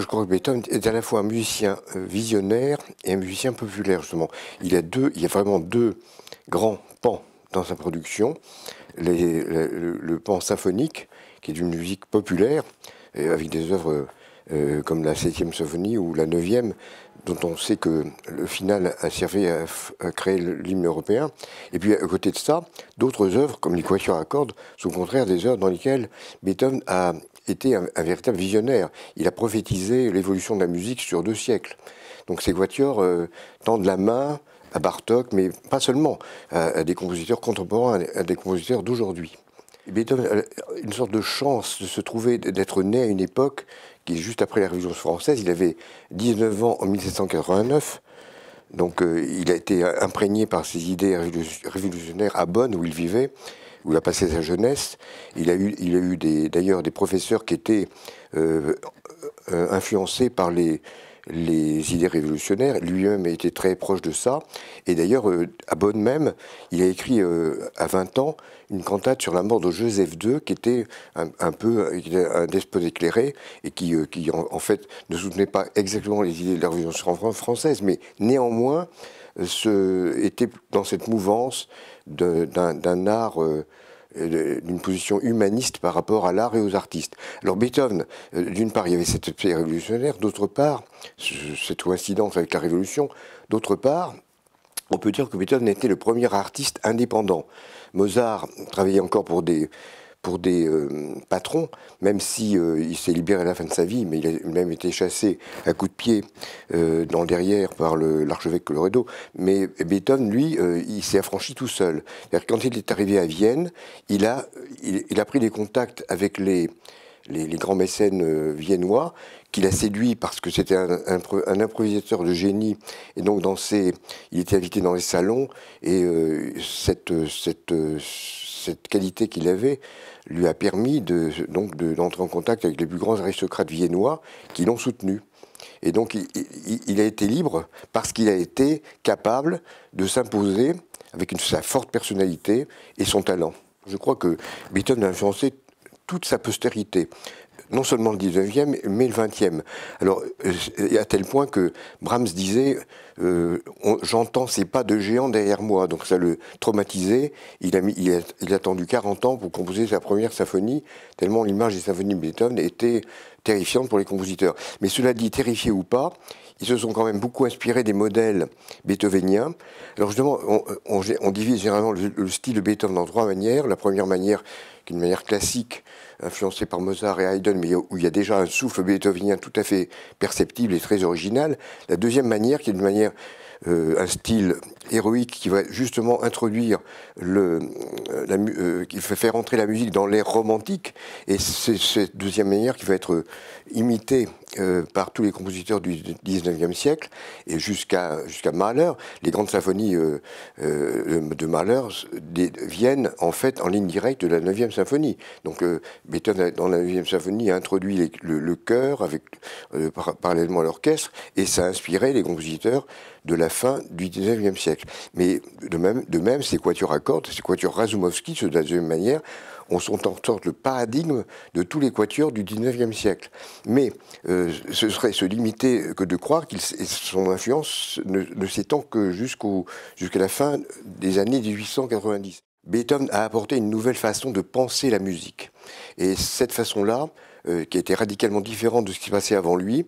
Je crois que Beethoven est à la fois un musicien euh, visionnaire et un musicien populaire, justement. Il, a deux, il y a vraiment deux grands pans dans sa production. le, pan symphonique, qui est une musique populaire, avec des œuvres euh, comme la 7e symphonie ou la 9e, dont on sait que le final a servi à, créer l'hymne européen. Et puis à côté de ça, d'autres œuvres, comme les quatuors à cordes, sont au contraire des œuvres dans lesquelles Beethoven a été un, véritable visionnaire. Il a prophétisé l'évolution de la musique sur deux siècles. Donc ces quatuors euh, tendent la main à Bartok, mais pas seulement, à, des compositeurs contemporains, à des compositeurs d'aujourd'hui. Beethoven a une sorte de chance de se trouver, d'être né à une époque qui est juste après la Révolution française. Il avait 19 ans en 1789. Donc euh, il a été imprégné par ses idées révolutionnaires à Bonn, où il vivait, où il a passé sa jeunesse. Il a eu, il a eu d'ailleurs des, professeurs qui étaient euh, euh, influencés par les, idées révolutionnaires. Lui-même été très proche de ça. Et d'ailleurs, euh, à Bonn même, il a écrit à 20 ans une cantate sur la mort de Joseph II, qui était un, peu un despote éclairé et qui en, fait, ne soutenait pas exactement les idées de la révolution française, mais néanmoins était dans cette mouvance d'un art d'une position humaniste par rapport à l'art et aux artistes. Alors Beethoven, euh, d'une part, il y avait cette paix révolutionnaire, d'autre part, cette coïncidence avec la Révolution, d'autre part, on peut dire que Beethoven était le premier artiste indépendant. Mozart travaillait encore pour des, pour des euh, patrons, même si euh, il s'est libéré à la fin de sa vie, mais il a même été chassé à coups de pied euh, dans derrière par l'archevêque Colloredo. Mais Beethoven, lui, il s'est affranchi tout seul. Quand il est arrivé à Vienne, il a, il, a pris des contacts avec les, les, grands mécènes viennois, qu'il a séduit parce que c'était un, un, improvisateur de génie, et donc dans ses, il était invité dans les salons, et cette, cette cette qualité qu'il avait lui a permis d'entrer en contact avec les plus grands aristocrates viennois qui l'ont soutenu. Et donc il, a été libre parce qu'il a été capable de s'imposer avec sa forte personnalité et son talent. Je crois que Beethoven a influencé toute sa postérité non seulement le 19e, mais le 20e. Alors, euh, à tel point que Brahms disait euh, J'entends ces pas de géant derrière moi. Donc, ça le traumatisait. Il a, il, a, attendu 40 ans pour composer sa première symphonie, tellement l'image des symphonies de Beethoven était terrifiante pour les compositeurs. Mais cela dit, terrifié ou pas, ils se sont quand même beaucoup inspirés des modèles beethoveniens. Alors justement, on, divise généralement le, le, style de Beethoven en trois manières. La première manière, qui est une manière classique, influencé par Mozart et Haydn, mais où il y a déjà un souffle beethovenien tout à fait perceptible et très original. La deuxième manière, qui est une manière un style héroïque qui va justement introduire le, euh, euh, qui fait faire entrer la musique dans l'air romantique. Et c'est cette deuxième manière qui va être imitée par tous les compositeurs du 19e siècle et jusqu'à jusqu'à Mahler. Les grandes symphonies de Mahler viennent en fait en ligne directe de la 9e symphonie. Donc Beethoven, dans la 9e symphonie, a introduit le, le, chœur avec, parallèlement à l'orchestre et ça a inspiré les compositeurs de la fin du 19e siècle. Mais de même, ces quatuors à cordes, ces quatuors Razumovsky, de la deuxième manière, on sont en sorte le paradigme de tous les quatuors du 19e siècle. Mais euh, ce serait se limiter que de croire que son influence ne, s'étend que jusqu'à la fin des années 1890. Beethoven a apporté une nouvelle façon de penser la musique. Et cette façon-là, euh, qui était radicalement différente de ce qui se passait avant lui,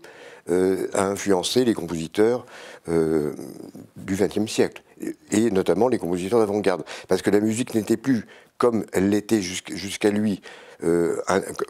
euh, a influencé les compositeurs euh, du XXe siècle, et notamment les compositeurs d'avant-garde. Parce que la musique n'était plus comme elle l'était jusqu'à lui,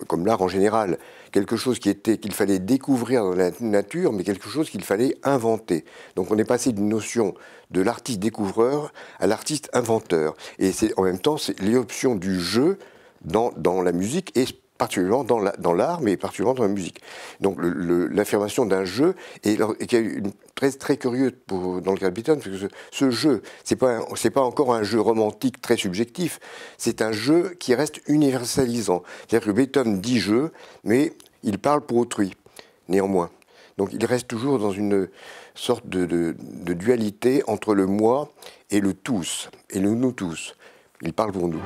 comme l'art en général, quelque chose qui était qu'il fallait découvrir dans la nature, mais quelque chose qu'il fallait inventer. Donc on est passé d'une notion de l'artiste découvreur à l'artiste inventeur. Et c'est en même temps c'est l'option du jeu dans, dans la musique et particulièrement dans l'art, mais particulièrement dans la musique. Donc l'affirmation d'un jeu, et, qui est une, très, très curieux dans le cas de Beethoven, parce que ce, jeu, ce n'est pas, pas encore un jeu romantique très subjectif, c'est un jeu qui reste universalisant. C'est-à-dire que Beethoven dit jeu, mais il parle pour autrui, néanmoins. Donc il reste toujours dans une sorte de dualité entre le moi et le tous, et le nous tous. Il parle pour nous.